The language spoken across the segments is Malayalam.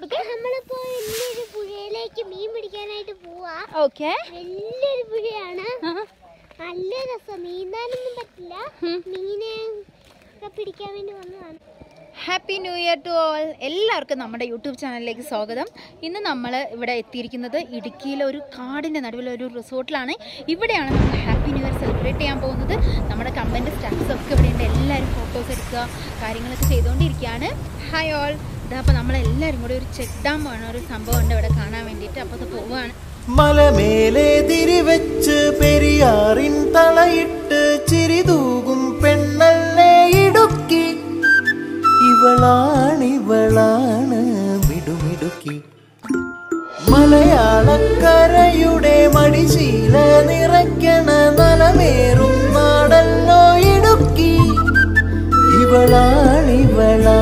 നമ്മളിപ്പോ വലിയൊരു പുഴയിലേക്ക് മീൻ പിടിക്കാനായിട്ട് പോവാ. ഓക്കെ. വലിയൊരു പുഴയാണ്. നല്ല രസം. നീന്താനൊന്നും പറ്റില്ല. മീനെ ഒക്കെ പിടിക്കാൻ വേണ്ടി വന്നതാണ്. Happy new year to all എല്ലാവർക്കും നമ്മുടെ യൂട്യൂബ് ചാനലിലേക്ക് സ്വാഗതം. ഇന്ന് നമ്മൾ ഇവിടെ എത്തിയിരിക്കുന്നത് ഇടുക്കിയിലെ ഒരു കാടിന്റെ നടുവിലൊരു റിസോർട്ടിലാണ്. ഇവിടെയാണ് നമ്മൾ ഹാപ്പി ന്യൂ ഇയർ സെലിബ്രേറ്റ് ചെയ്യാൻ പോകുന്നത്. നമ്മുടെ കമ്പന്റെ സ്റ്റാഫ്സ് ഒക്കെ ഇവിടെയുണ്ട്. എല്ലാവരും ഫോട്ടോസ് എടുക്കുക കാര്യങ്ങളൊക്കെ ചെയ്തുകൊണ്ടിരിക്കുകയാണ്. ഹായ് ഓൾ ഇതാ അപ്പോൾ നമ്മളെല്ലാവരും കൂടി ഒരു ചെക്ക് ഡാം ആണ് ഒരു സംഭവം ഉണ്ട് ഇവിടെ കാണാൻ വേണ്ടിയിട്ട്. അപ്പോൾ അത് പോവുകയാണ് മലമേലെ തിരിവെച്ച് പെരിയാറിൻ തളയിട്ട് ചിരിതൂകും പെണ്ണല്ലേ ഇടുക്കി. ഇവളാണിവളാണ് മിടുമിടുക്കി. മലയാളക്കരയുടെ മടിശീല നിറയ്ക്കണ നലമേറും നാടല്ലോ ഇടുക്കി. ഇവളാണിവളാണ്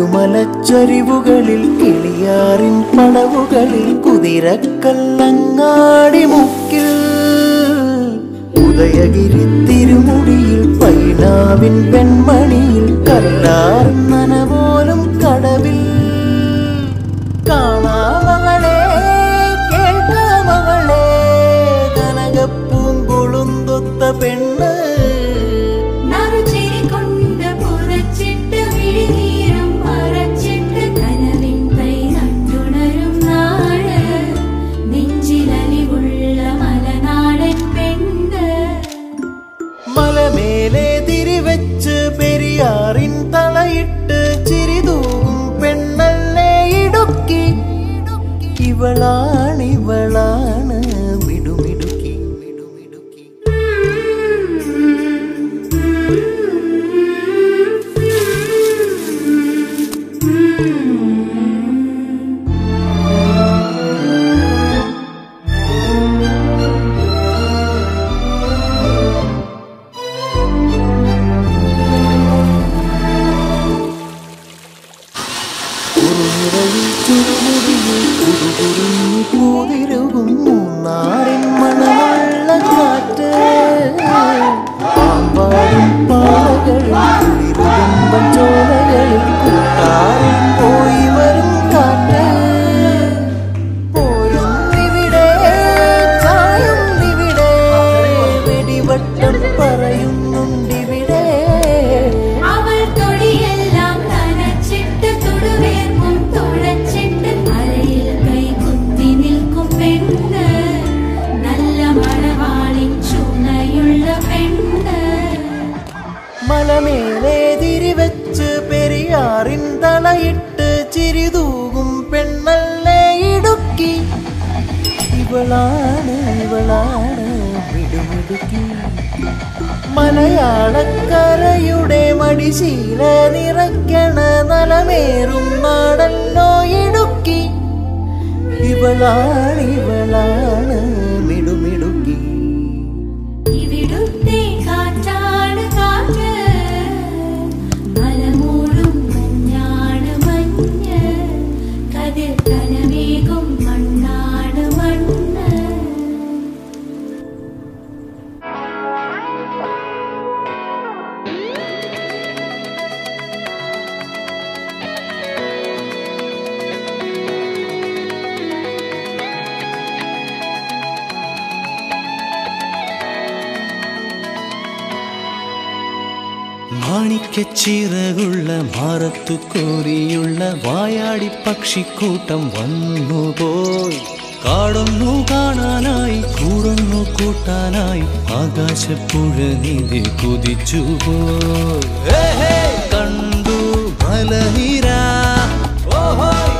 കുയിലുമലച്ചരിവുകളിൽ കിളിയാറിൻ പടവുകളിൽ കുതിരക്കല്ലങ്ങാടി മുക്കിൽ. ഉദയഗിരി തിരുമുടിയിൽ പൈനാവിൻ പെൺമണിയിൽ കല്ലാർ 孤独，孤独，孤独 uru മലമേലെ തിരിവെച്ച് പെരിയാറിൻ തളയിട്ട് ചിരിതൂകും പെണ്ണല്ലേ ഇടുക്കി. ഇവളാണ് ഇവളാണ് വിടുമിടുക്കി മലയാളക്കരയുടെ മടിശീല നിറയ്ക്കണ നലമേറും നാടല്ലോ ഇടുക്കി. ഇവളാണ് ഇവളാണ് മാണിക്കച്ചിറകുള്ള മാറത്തു കോരിയുള്ള വായാടി പക്ഷിക്കൂട്ടം വന്നുപോയി കാടൊന്നു കാണാനായി കൂടൊന്നു കൂട്ടാനായി ആകാശപ്പുഴ നീതി കുതിച്ചുപോയി കണ്ടു മലനിര ഓഹോയ്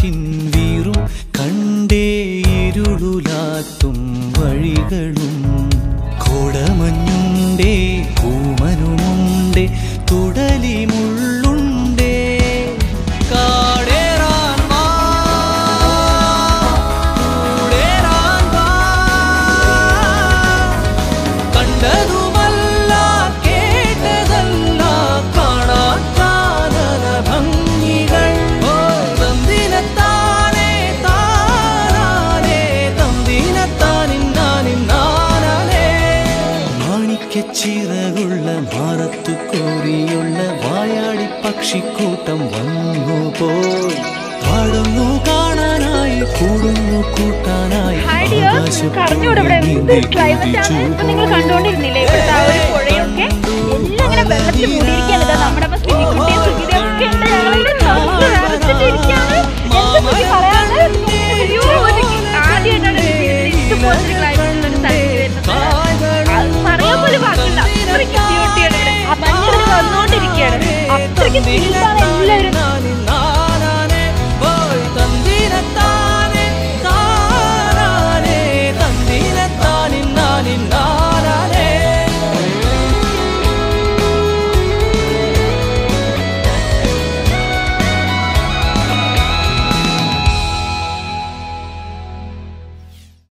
കാറ്റിൻ വീറു കണ്ടേ ഇരുളുലാത്തും വഴികളും. കോടമഞ്ഞുണ്ടേ കൂമനുമുണ്ടേ. മാണിക്കച്ചിറകുള്ള മാറത്തു കോരിയുള്ള വായാടി പക്ഷിക്കൂട്ടം വന്നു പോയി. പാടുന്നു കാണാനായി കൂടുന്നു കൂട്ടാനായി കണ്ടുകൊണ്ടിരുന്നില്ലേ ഇവിടുത്തെ ആ ഒരു പുഴയൊക്കെ എല്ലാം ഇങ്ങനെ വെള്ളത്തിൽ മൂടിയിരിക്കുകയാണ്. നമ്മുടെ